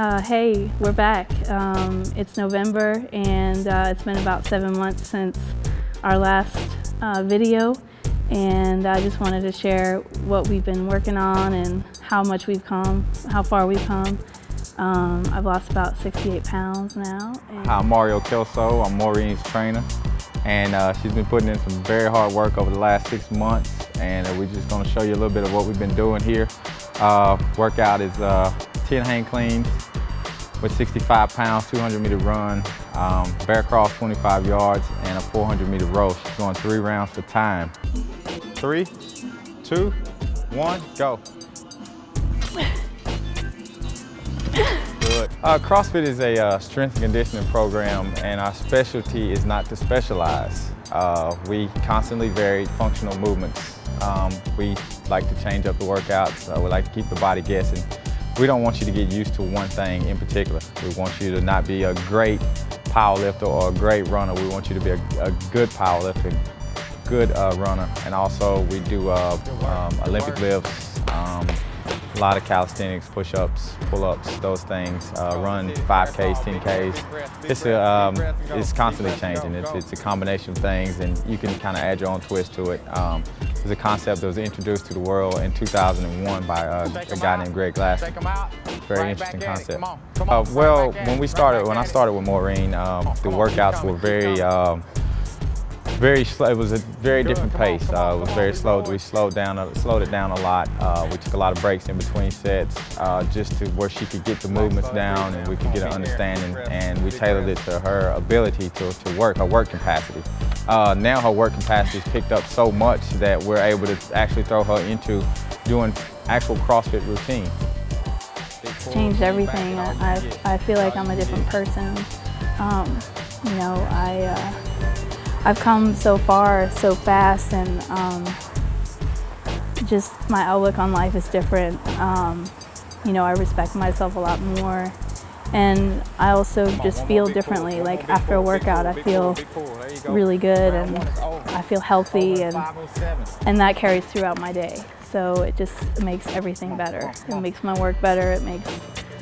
Uh, hey, we're back. Um, it's November and uh, it's been about seven months since our last uh, video and I just wanted to share what we've been working on and how much we've come, how far we've come. Um, I've lost about 68 pounds now. I'm Mario Kelso, I'm Maureen's trainer and uh, she's been putting in some very hard work over the last six months and we're just going to show you a little bit of what we've been doing here. Uh, workout is uh, 10 hang cleans with 65 pounds, 200 meter run, um, bear crawl 25 yards, and a 400 meter row. She's going three rounds for time. Three, two, one, go. Good. Uh, CrossFit is a uh, strength and conditioning program and our specialty is not to specialize. Uh, we constantly vary functional movements. Um, we like to change up the workouts. Uh, we like to keep the body guessing. We don't want you to get used to one thing in particular. We want you to not be a great powerlifter or a great runner. We want you to be a, a good powerlifter, good uh, runner. And also we do uh, um, Olympic lifts, um, a lot of calisthenics, push-ups, pull-ups, those things. Uh, run 5Ks, 10Ks. It's, a, um, it's constantly changing. It's, it's, a combination of things and you can kind of add your own twist to it. Um, it's a concept that was introduced to the world in 2001 by uh, a guy named Greg Glassman. Very interesting concept. Uh, well, when we started, when I started with Maureen, um, the workouts were very um, very slow. It was a very different pace. Uh, it was very slow. We slowed down, slowed it down a lot. Uh, we took a lot of breaks in between sets, uh, just to where she could get the movements down and we could get an understanding. And we tailored it to her ability to, to work, her work capacity. Uh, now her work capacity has picked up so much that we're able to actually throw her into doing actual CrossFit routine. It's changed everything. I, I, I feel like I'm a different person. Um, you know, I uh, I've come so far so fast and um, just my outlook on life is different. Um, you know, I respect myself a lot more and I also just feel differently. Like after a workout, I feel really good and I feel healthy and, and that carries throughout my day. So it just makes everything better. It makes my work better, it makes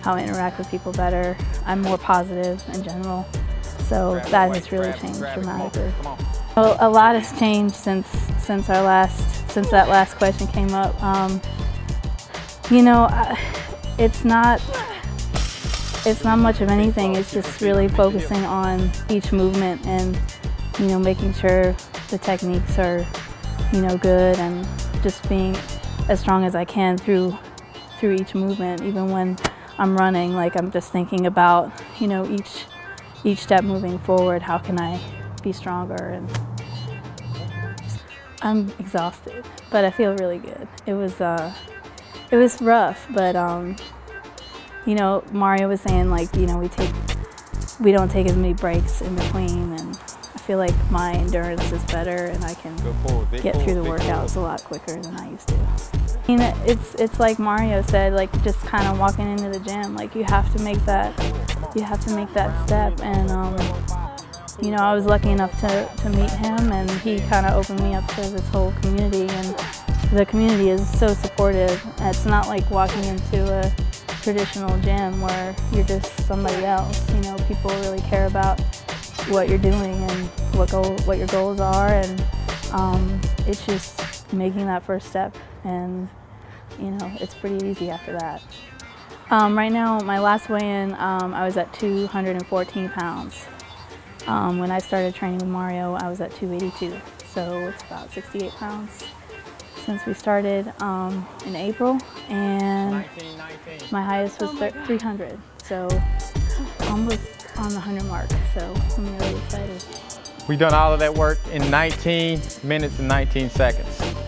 how I interact with people better. I'm more positive in general. So that has really changed dramatically. Well, a lot has changed since since our last since that last question came up. Um, you know, it's not it's not much of anything. It's just really focusing on each movement and you know making sure the techniques are you know good and just being as strong as I can through through each movement. Even when I'm running, like I'm just thinking about you know each each step moving forward, how can I be stronger? And I'm exhausted, but I feel really good. It was, uh, it was rough, but um, you know, Mario was saying like, you know, we take, we don't take as many breaks in between, and I feel like my endurance is better, and I can get through the workouts a lot quicker than I used to. I mean, it's it's like Mario said, like just kind of walking into the gym. Like you have to make that you have to make that step. And, um, you know, I was lucky enough to, to meet him and he kind of opened me up to this whole community. And the community is so supportive. It's not like walking into a traditional gym where you're just somebody else. You know, people really care about what you're doing and what goal, what your goals are, and um, it's just making that first step. And you know, it's pretty easy after that. Um, right now, my last weigh-in, um, I was at 214 pounds. Um, when I started training with Mario, I was at 282, so it's about 68 pounds since we started um, in April, and my highest was 300, so almost on the 100 mark, so I'm really excited. We've done all of that work in 19 minutes and 19 seconds.